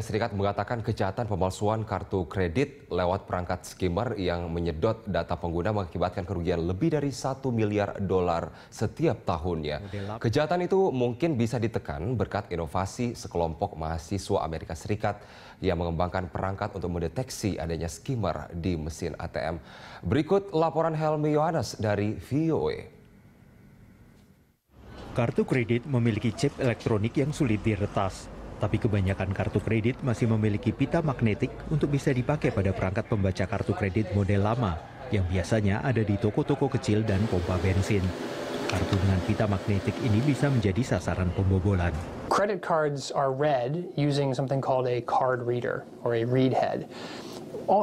Serikat mengatakan kejahatan pemalsuan kartu kredit lewat perangkat skimmer yang menyedot data pengguna mengakibatkan kerugian lebih dari satu miliar dolar setiap tahunnya. Kejahatan itu mungkin bisa ditekan berkat inovasi sekelompok mahasiswa Amerika Serikat yang mengembangkan perangkat untuk mendeteksi adanya skimmer di mesin ATM. Berikut laporan Helmi Yohanes dari VOA. Kartu kredit memiliki chip elektronik yang sulit diretas. Tapi kebanyakan kartu kredit masih memiliki pita magnetik untuk bisa dipakai pada perangkat pembaca kartu kredit model lama yang biasanya ada di toko-toko kecil dan pompa bensin. Kartu dengan pita magnetik ini bisa menjadi sasaran pembobolan. Credit cards are read using something called a card reader or a read head.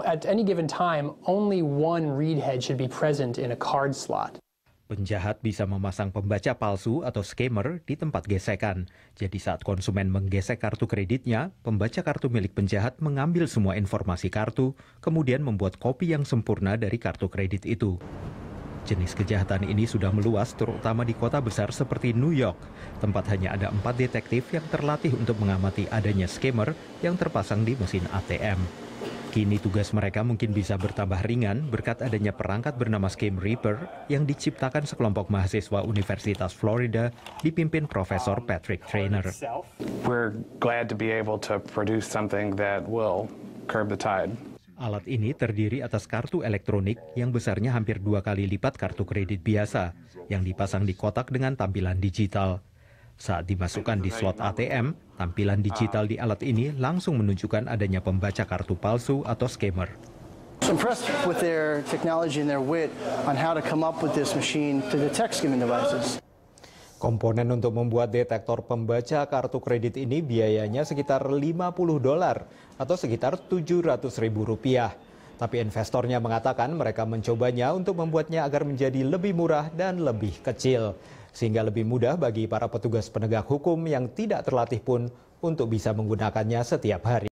At any given time, only one read head should be present in a card slot. Penjahat bisa memasang pembaca palsu atau scammer di tempat gesekan. Jadi saat konsumen menggesek kartu kreditnya, pembaca kartu milik penjahat mengambil semua informasi kartu, kemudian membuat kopi yang sempurna dari kartu kredit itu. Jenis kejahatan ini sudah meluas terutama di kota besar seperti New York. Tempat hanya ada empat detektif yang terlatih untuk mengamati adanya scammer yang terpasang di mesin ATM. Kini tugas mereka mungkin bisa bertambah ringan berkat adanya perangkat bernama Scheme Reaper yang diciptakan sekelompok mahasiswa Universitas Florida dipimpin Profesor Patrick Trainer. We're glad to be able to produce something that will curb the tide. Alat ini terdiri atas kartu elektronik yang besarnya hampir dua kali lipat kartu kredit biasa, yang dipasang di kotak dengan tampilan digital. Saat dimasukkan di slot ATM, tampilan digital di alat ini langsung menunjukkan adanya pembaca kartu palsu atau scammer. Impressed with their technology and their wit on how to come up with this machine to detect skimming devices. Komponen untuk membuat detektor pembaca kartu kredit ini biayanya sekitar 50 dolar atau sekitar 700 ribu rupiah. Tapi investornya mengatakan mereka mencobanya untuk membuatnya agar menjadi lebih murah dan lebih kecil. Sehingga lebih mudah bagi para petugas penegak hukum yang tidak terlatih pun untuk bisa menggunakannya setiap hari.